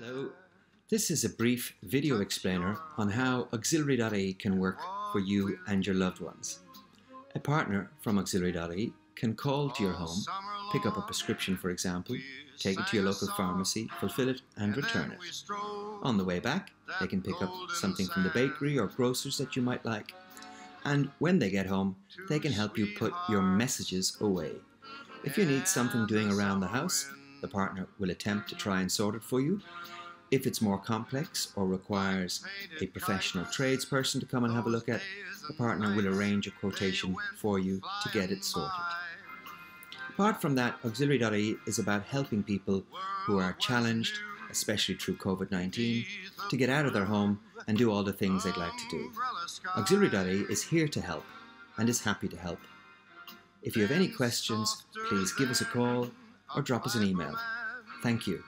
Hello, this is a brief video explainer on how Auxiliary.ie can work for you and your loved ones. A partner from Auxiliary.ie can call to your home, pick up a prescription for example, take it to your local pharmacy, fulfill it and return it. On the way back, they can pick up something from the bakery or grocers that you might like. And when they get home, they can help you put your messages away. If you need something doing around the house, the partner will attempt to try and sort it for you. If it's more complex or requires a professional tradesperson to come and have a look at, the partner will arrange a quotation for you to get it sorted. Apart from that, Auxiliary.ie is about helping people who are challenged, especially through COVID 19, to get out of their home and do all the things they'd like to do. Auxiliary.ie is here to help and is happy to help. If you have any questions, please give us a call or drop us an email. Thank you.